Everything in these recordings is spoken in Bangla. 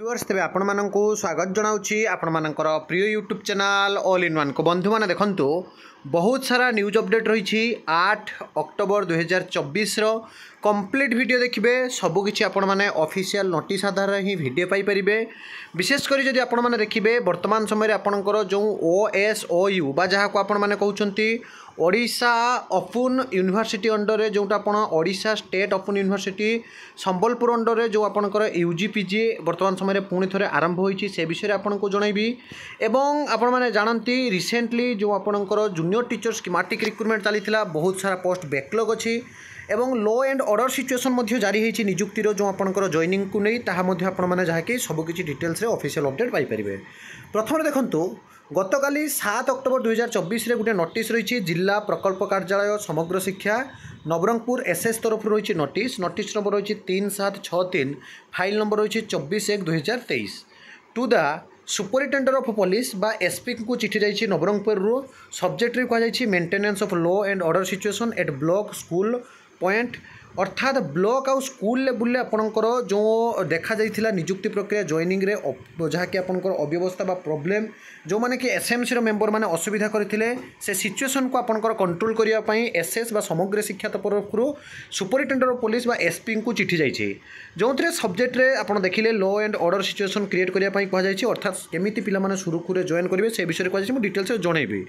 ভিউর্স তেমন আপনার স্বাগত জনাওছি আপনার প্রিয় YouTube channel all in one বন্ধু মানে দেখুন বহুত সারা নিউজ অপডেট রয়েছে আট অক্টোবর দুই হাজার চবিশর কমপ্লিট ভিডিও দেখবে সবুকিছি আপনার অফিসিয়াল নোটিস আধারে হি ভিডিও পাইপারে বিশেষ করে যদি আপনার দেখবে বর্তমান সময়ের আপনার যে ও এস ও ইউ বা যা আপনার কুমার ଓଡ଼ିଶା ଓପନ୍ ୟୁନିଭର୍ସିଟି ଅଣ୍ଡରରେ ଯେଉଁଟା ଆପଣ Odisha state open university Sambalpur ଅଣ୍ଡରରେ ଯେଉଁ ଆପଣଙ୍କର ୟୁ ଜି ପି ଜି ବର୍ତ୍ତମାନ ସମୟରେ ପୁଣି ଥରେ ଆରମ୍ଭ ହୋଇଛି ସେ ବିଷୟରେ ଆପଣଙ୍କୁ ଜଣାଇବି ଏବଂ ଆପଣମାନେ ଜାଣନ୍ତି ରିସେଣ୍ଟଲି ଯେଉଁ ଆପଣଙ୍କର ଜୁନିୟର ଟିଚର ସ୍କିମାଟିକ୍ ରିକ୍ରୁଟମେଣ୍ଟ ଚାଲିଥିଲା ବହୁତ ସାରା ପୋଷ୍ଟ ବ୍ୟାକ୍ଲଗ୍ ଅଛି ଏବଂ ଲୋ এন্ড অর্ডর ସିଚୁଏସନ୍ ମଧ୍ୟ ଜାରି হয়েছে ନିଯୁକ୍ତିର ଯେଉଁ ଆପଣଙ୍କର ଜଏନିଂକୁ ନେଇ ତାହା ମଧ୍ୟ ଆପଣମାନେ ଯାହାକି ସବୁକିଛି ଡିଟେଲ୍ସରେ ଅଫିସିଆଲ୍ ଅପଡ଼େଟ୍ ପାଇପାରିବେ ପ୍ରଥମେ ଦେଖନ୍ତୁ গতকালি সাত অক্টোবর দুই হাজার চব্বিশে গোটে নোটিস রয়েছে জেলা প্রকল্প কার্যালয় সমগ্র শিক্ষা নবরঙ্গপুর এসএস তরফ রয়েছে নোটিস নোটিস নম্বর রয়েছে তিন সাত ছ তিন ফাইল নম্বর রয়েছে চব্বিশ এক দুই হাজার তেইশ to the superintendent of police বা এসপিঙ্কু চিঠি যাইছি নবরঙ্গপুরু সবজেক্টরে কুযাই maintenance of law and order situation at block school point অর্থাৎ ব্লক আউ স্কুলে বুলে আপনার যে দেখা যাই নিযুক্তি প্রক্রিয়া জয়নিংরে যা কি আপনার অব্যবস্থা বা প্রোবলেম যে কি এসএমসি মেম্বর মানে অসুবিধা করে সে সিচুয়েসন কু আপনার কন্ট্রোল করা এসএস বা সমগ্র শিক্ষা তরফর সুপরিটেডেট অফ পুলিশ বা এসপি কু চিঠি যাই যে সবজেক্টরে আপনার দেখলে law and order situation create করা কুহযাই অর্থাৎ কমিটি পিলা মানে সুরুখুরে জয়েন করবে সে বিষয়ে কুহযাই ডিটেলসে জনাইবি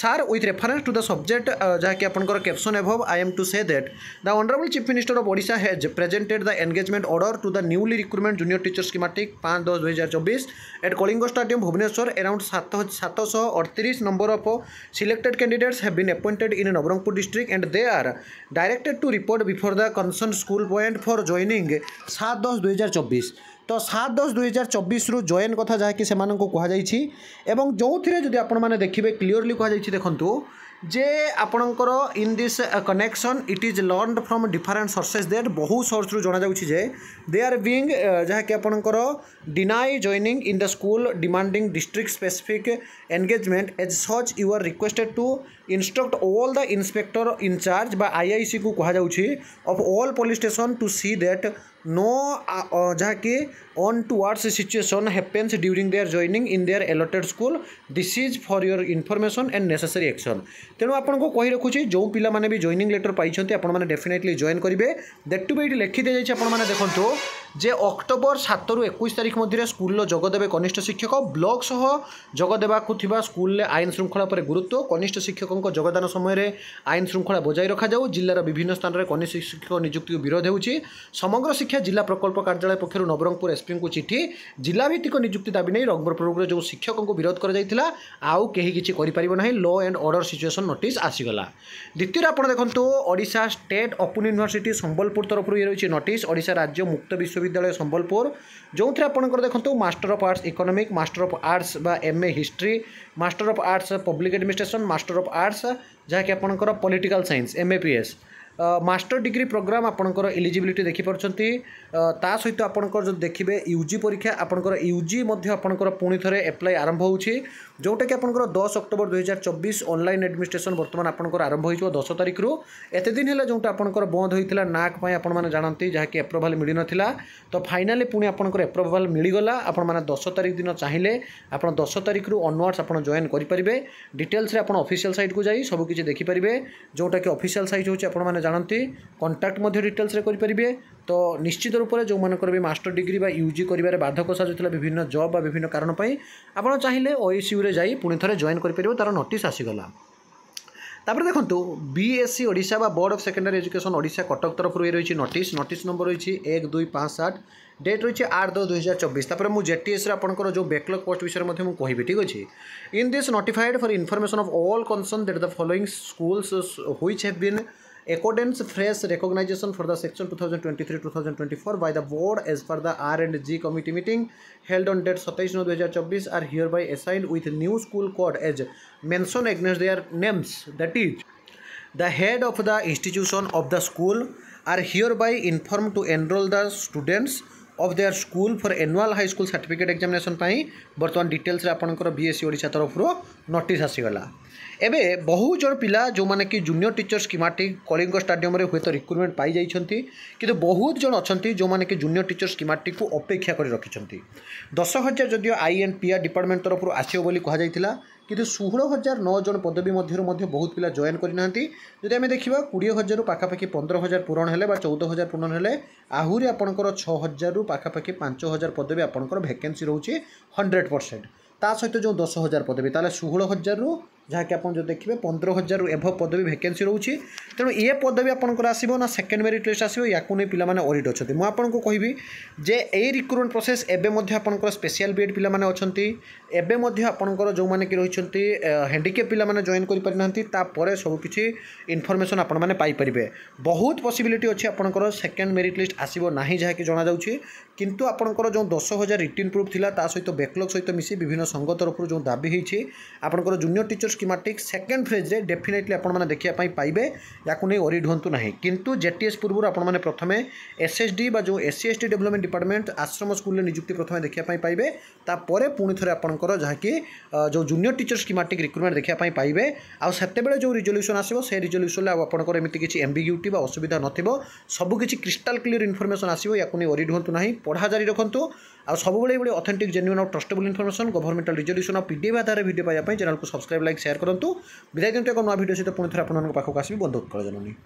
sir with reference to the subject যা কি আপনার caption এভভ I am to say that the honourable Chief Minister of Odisha has presented the engagement order to the newly recruitment junior teacher schematic 5 10 2024 at Kalinga Stadium Bhubaneswar around 738 number of selected candidates have been appointed in Navranpur district and they are directed to report before the concerned school point for joining 7 10 2024 তো সাত দশ দুই হাজার চবিশু জয়েন কথা যা কি সে কুহযাই এবং যে যদি আপনার দেখবে ক্লিওরলি কুহযাই দেখুন যে আপনার in this connection it is learnt from different sources that বহু সোর্সরু জনাযাচ্ছে যে দে আর বিং যাকি আপনার deny joining in the school demanding district specific engagement as such you are requested to instruct all the inspector in charge বা আইআইসি কু কুহযাচ্ছে of all police station to see that no uh, jaki on towards situation happens during their joining in their allotted school this is for your information and necessary action ତେଣୁ ଆପଣଙ୍କୁ କହି ରଖୁଛି ଯେଉଁ ପିଲାମାନେ ବି ଜଏନିଂ ଲେଟର୍ ପାଇଛନ୍ତି ଆପଣମାନେ ଡେଫିନେଟଲି ଜଏନ୍ କରିବେ ଦେଟ୍ ଟୁ ବି ଏଇଠି ଲେଖି ଦିଆଯାଇଛି ଆପଣମାନେ ଦେଖନ୍ତୁ ଯେ ଅକ୍ଟୋବର ସାତରୁ ଏକୋଇଶ ତାରିଖ ମଧ୍ୟରେ ସ୍କୁଲର ଯୋଗଦେବେ କନିଷ୍ଠ ଶିକ୍ଷକ ବ୍ଲକ୍ ସହ ଯୋଗଦେବାକୁ ଥିବା ସ୍କୁଲରେ ଆଇନ ଶୃଙ୍ଖଳା ଉପରେ ଗୁରୁତ୍ୱ କନିଷ୍ଠ ଶିକ୍ଷକଙ୍କ ଯୋଗଦାନ ସମୟରେ ଆଇନ ଶୃଙ୍ଖଳା ବଜାୟ ରଖାଯାଉ ଜିଲ୍ଲାର ବିଭିନ୍ନ ସ୍ଥାନରେ କନିଷ୍ଠ ଶିକ୍ଷକ ନିଯୁକ୍ତିକୁ ବିରୋଧ ହେଉଛି ସମଗ୍ର ଶିକ୍ଷା শিক্ষা জেলা প্রকল্প কার্যালয় পক্ষর নবরঙ্গপুর এসপিঙ্কু চিঠি জেলাভিত্তিক নিযুক্তি দাবি নিয়ে নবরঙ্গপুরের যে শিক্ষকଙ୍କୁ বিরোধ করা যাইতিলা আউ কেহি কিছু করিপারিব না law and order situation notice আসিগলা দ্বিতীয় আপনার দেখুন Odisha state open university Sambalpur তরফর ইয়ে রয়েছে নোটিস ওড়িশা রাজ্য মুক্ত বিশ্ববিদ্যালয় সম্বলপুর যে আপনার দেখুন master of arts economic master of arts বা M A history master of arts public administration master of arts ଯାହାକି ଆପଣଙ୍କର political science M A P S master degree program আপনার ইলিজিবিলিটি দেখিপারছেন তা সহ আপনার যদি দেখবে ইউজি পরীক্ষা আপনার ইউজি আপনার পুঁথরে এপ্লাই আরম্ভ হচ্ছে ଯେଉଁଟାକି ଆପଣଙ୍କର ଦଶ ଅକ୍ଟୋବର ଦୁଇହଜାର ଚବିଶ ଅନଲାଇନ୍ ଆଡ଼ମିନିଷ୍ଟ୍ରେସନ୍ ବର୍ତ୍ତମାନ ଆପଣଙ୍କର ଆରମ୍ଭ ହୋଇଯିବ ଦଶ ତାରିଖରୁ ଏତେ ଦିନ ହେଲା ଯେଉଁଟା ଆପଣଙ୍କର ବନ୍ଦ ହୋଇଥିଲା ନାକ୍ ପାଇଁ ଆପଣମାନେ ଜାଣନ୍ତି ଯାହାକି ଆପ୍ରୁଭାଲ୍ ମିଳିନଥିଲା ତ ଫାଇନାଲି ପୁଣି ଆପଣଙ୍କର ଏପ୍ରୋଭାଲ୍ ମିଳିଗଲା ଆପଣମାନେ ଦଶ ତାରିଖ ଦିନ ଚାହିଁଲେ ଆପଣ ଦଶ ତାରିଖରୁ ଅନୱାର୍ଡ଼ସ୍ ଆପଣ ଜଏନ୍ କରିପାରିବେ ଡିଟେଲ୍ସରେ ଆପଣ ଅଫିସିଆଲ୍ ସାଇଟ୍କୁ ଯାଇ ସବୁକିଛି ଦେଖିପାରିବେ ଯେଉଁଟାକି ଅଫିସିଆଲ୍ ସାଇଟ୍ ହେଉଛି ଆପଣମାନେ ଜାଣନ୍ତି କଣ୍ଟାକ୍ଟ ମଧ୍ୟ ଡିଟେଲ୍ସରେ କରିପାରିବେ ତ ନିଶ୍ଚିତ ରୂପରେ ଯେଉଁମାନଙ୍କର ବି ମାଷ୍ଟର ଡିଗ୍ରୀ ବା ୟୁ ଜି କରିବାରେ ବାଧକ ସାଜୁଥିଲା ବିଭିନ୍ନ ଜବ୍ ବା ବିଭିନ୍ନ କାରଣ ପାଇଁ ଆପଣ ଚାହିଁଲେ ଓଏସ୍ୟୁରେ ଯାଇ ପୁଣି ଥରେ ଜଏନ୍ କରିପାରିବେ ତା'ର ନୋଟିସ୍ ଆସିଗଲା ତାପରେ ଦେଖନ୍ତୁ ବି ଏସ୍ ସି ଓଡ଼ିଶା ବା board of secondary education Odisha Cuttack ତରଫରୁ ଏ ରହିଛି ନୋଟିସ୍ ନୋଟିସ୍ ନମ୍ବର ରହିଛି ଏକ ଦୁଇ ପାଞ୍ଚ ଆଠ ଡେଟ୍ ରହିଛି ଆଠ ଦଶ ଦୁଇହଜାର ଚବିଶ ତାପରେ ମୁଁ ଜେଟିଏସ୍ରେ ଆପଣଙ୍କର ଯେଉଁ ବ୍ୟାକ୍ଲଗ୍ ପୋଷ୍ଟ ବିଷୟରେ ମଧ୍ୟ ମୁଁ କହିବି ଠିକ୍ ଅଛି in this notified for information of all concern that the following schools which have been accordance fresh recognition for the section 2023-2024 by the board as per the R&G committee meeting held on date 27 2024 are hereby assigned with new school code as mentioned against their names that is the head of the institution of the school are hereby informed to enroll the students of their school for annual high school certificate examination ପାଇଁ ବର୍ତ୍ତମାନ ଡିଟେଲ୍ସରେ ଆପଣଙ୍କର ବି ଏସ୍ ସି ଓଡ଼ିଶା ତରଫରୁ ନୋଟିସ୍ ଆସିଗଲା ଏବେ ବହୁ ଜଣ ପିଲା ଯେଉଁମାନେ କି ଜୁନିୟର ଟିଚର୍ ସ୍କିମାଟିକ୍ କଳିଙ୍ଗ ଷ୍ଟାଡିୟମ୍ରେ ହୁଏତ ରିକ୍ରୁଟମେଣ୍ଟ ପାଇଯାଇଛନ୍ତି କିନ୍ତୁ ବହୁତ ଜଣ ଅଛନ୍ତି ଯେଉଁମାନେ କି ଜୁନିୟର ଟିଚର୍ ସ୍କିମାଟିକ୍କୁ ଅପେକ୍ଷା କରି ରଖିଛନ୍ତି ଦଶ ହଜାର ଯଦିଓ I N P R department ତରଫରୁ ଆସିବ ବୋଲି କୁହାଯାଇଥିଲା কিন্তু ষোহল হাজার নଅ জন পদবী মধ্যে মধ্যে বহুত পিলা জয়েন করে না যদি আমি দেখা কোড়িয়ে হাজার পাখাপাখি পনেরো হাজার পূরণ হলে বা চৌদ হাজার পূরণ হলে আহরি আপনার ছ হাজার পাখাপাখি পাঁচ হাজার পদবী আপনার ভ্যাকেন্সি রয়েছে হন্ড্রেড পরসেন্ট তা সহ যে দশ হাজার পদবী তাহলে ষোহল হাজার ଯାହାକି ଆପଣ ଯଦି ଦେଖିବେ ପନ୍ଦର ହଜାରରୁ ଏଭବ ପଦବୀ ଭେକେନ୍ସି ରହୁଛି ତେଣୁ ଏ ପଦବୀ ଆପଣଙ୍କର ଆସିବ ନା ସେକେଣ୍ଡ ମେରିଟ୍ ଲିଷ୍ଟ ଆସିବ ୟାକୁ ନେଇ ପିଲାମାନେ ଅରିଡ୍ ଅଛନ୍ତି ମୁଁ ଆପଣଙ୍କୁ କହିବି ଯେ ଏଇ ରିକ୍ରୁଟମେଣ୍ଟ ପ୍ରୋସେସ୍ ଏବେ ମଧ୍ୟ ଆପଣଙ୍କର ସ୍ପେଶିଆଲ ବିଏଡ଼୍ ପିଲାମାନେ ଅଛନ୍ତି ଏବେ ମଧ୍ୟ ଆପଣଙ୍କର ଯେଉଁମାନେ କି ରହିଛନ୍ତି ହ୍ୟାଣ୍ଡିକେପ୍ ପିଲାମାନେ ଜଏନ୍ କରିପାରିନାହାନ୍ତି ତାପରେ ସବୁକିଛି ଇନଫର୍ମେସନ୍ ଆପଣମାନେ ପାଇପାରିବେ ବହୁତ ପସିବିଲିଟି ଅଛି ଆପଣଙ୍କର ସେକେଣ୍ଡ ମେରିଟ୍ ଲିଷ୍ଟ ଆସିବ ନାହିଁ ଯାହାକି ଜଣାଯାଉଛି କିନ୍ତୁ ଆପଣଙ୍କର ଯେଉଁ ଦଶ ହଜାର ରିଟିନ୍ ପ୍ରୁଫ୍ ଥିଲା ତା ସହିତ ବ୍ୟାକଲଗ୍ ସହିତ ମିଶି ବିଭିନ୍ନ ସଂଘ ତରଫରୁ ଯେଉଁ ଦାବି ହେଇଛି ଆପଣଙ୍କର ଜୁନିୟର ଟିଚର୍ସ ସ୍କିମାଟିକ୍ ସେକେଣ୍ଡ ଫେଜ୍ରେ ଡେଫିନେଟଲି ଆପଣମାନେ ଦେଖିବା ପାଇଁ ପାଇବେ ୟାକୁ ନେଇ ଓରିଡ୍ ହୁଅନ୍ତୁ ନାହିଁ କିନ୍ତୁ ଜେଟିଏସ୍ ପୂର୍ବରୁ ଆପଣମାନେ ପ୍ରଥମେ ଏସ୍ଏସ୍ଡି ବା ଯେଉଁ ଏସ୍ସି ଏସ୍ଟି ଡେଭଲପମେଣ୍ଟ ଡିପାର୍ଟମେଣ୍ଟ ଆଶ୍ରମ ସ୍କୁଲରେ ନିଯୁକ୍ତି ପ୍ରଥମେ ଦେଖିବା ପାଇଁ ପାଇବେ ତାପରେ ପୁଣି ଥରେ ଆପଣଙ୍କର ଯାହାକି ଯେଉଁ ଜୁନିୟର ଟିଚର ସ୍କିମାଟିକ୍ ରିକ୍ରୁଟମେଣ୍ଟ ଦେଖିବା ପାଇଁ ପାଇବେ ଆଉ ସେତେବେଳେ ଯେଉଁ ରିଜଲ୍ୟୁସନ୍ ଆସିବ ସେ ରିଜଲ୍ୟୁସନ୍ରେ ଆଉ ଆପଣଙ୍କର ଏମିତି କିଛି ଏମ୍ବିଗ୍ୟୁଟି ବା ଅସୁବିଧା ନଥିବ ସବୁକିଛି କ୍ରିଷ୍ଟାଲ୍ କ୍ଲିୟର ଇନଫର୍ମେସନ୍ ଆସିବ ୟାକୁ ନେଇ ଓରିଡ୍ ହୁଅନ୍ତୁ ନାହିଁ ପଢ଼ା ଜାରି ରଖନ୍ତୁ ଆଉ ସବୁବେଳେ ଏଭଳି ଅଥେଣ୍ଟିକ୍ ଜେନ୍ୟୁନ୍ ଆଉ ଟ୍ରଷ୍ଟେବୁଲ୍ ଇନଫର୍ମେସନ୍ ଗଭର୍ଣ୍ଣମେଣ୍ଟାଲ ରିଜଲ୍ୟୁସନ୍ ଆଉ ପିଡିଏଫ୍ ଆଧାରରେ ଭିଡ଼ିଓ ପାଇବା ପାଇଁ ଚ୍ୟାନେଲକୁ ସବସ୍କ୍ରାଇବ୍ ଲାଇକ୍ ସେୟାର କରନ୍ତୁ ବିଦାୟ ଦିଅନ୍ତୁ ଏକ ନୂଆ ଭିଡ଼ିଓ ସହିତ ପୁଣି ଥରେ ଆପଣମାନଙ୍କ ପାଖକୁ ଆସିବି ବନ୍ଧୁ ଉତ୍କଳ ଜନନୀ